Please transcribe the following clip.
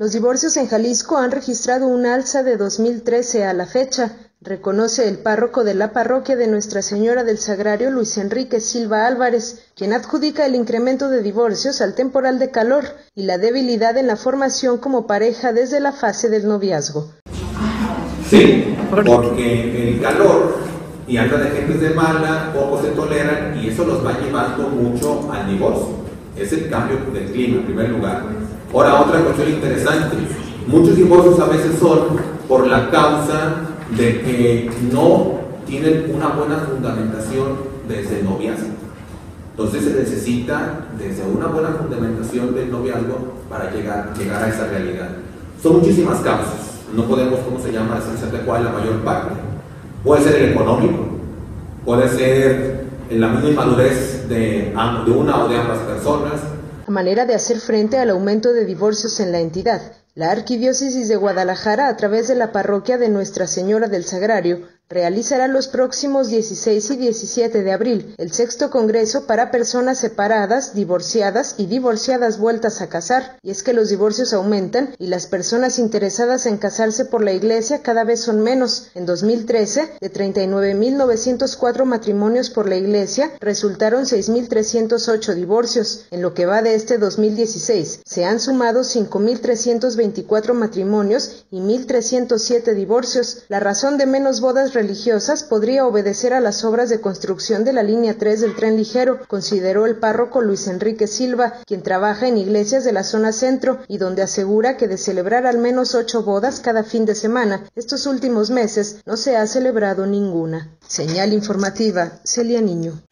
Los divorcios en Jalisco han registrado un alza de 2013 a la fecha, reconoce el párroco de la parroquia de Nuestra Señora del Sagrario, Luis Enrique Silva Álvarez, quien adjudica el incremento de divorcios al temporal de calor y la debilidad en la formación como pareja desde la fase del noviazgo. Sí, porque el calor y anda de gente de mala, poco se toleran y eso los va llevando mucho al divorcio. Es el cambio del clima en primer lugar. Ahora, otra cuestión interesante. Muchos divorcios a veces son por la causa de que no tienen una buena fundamentación desde el noviazgo. Entonces se necesita desde una buena fundamentación del noviazgo para llegar, llegar a esa realidad. Son muchísimas causas. No podemos, ¿cómo se llama?, de cuál la mayor parte. Puede ser el económico, puede ser en la misma inmadurez de, de una o de ambas personas. Manera de hacer frente al aumento de divorcios en la entidad, la Arquidiócesis de Guadalajara, a través de la parroquia de Nuestra Señora del Sagrario, realizará los próximos 16 y 17 de abril el sexto Congreso para personas separadas, divorciadas y divorciadas vueltas a casar. Y es que los divorcios aumentan y las personas interesadas en casarse por la Iglesia cada vez son menos. En 2013, de 39.904 matrimonios por la Iglesia, resultaron 6.308 divorcios. En lo que va de este 2016, se han sumado 5.324 matrimonios y 1.307 divorcios. La razón de menos bodas religiosas podría obedecer a las obras de construcción de la línea 3 del tren ligero, consideró el párroco Luis Enrique Silva, quien trabaja en iglesias de la zona centro y donde asegura que de celebrar al menos ocho bodas cada fin de semana, estos últimos meses no se ha celebrado ninguna. Señal informativa, Celia Niño.